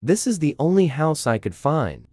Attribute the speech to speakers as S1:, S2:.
S1: This is the only house I could find.